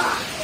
Ah!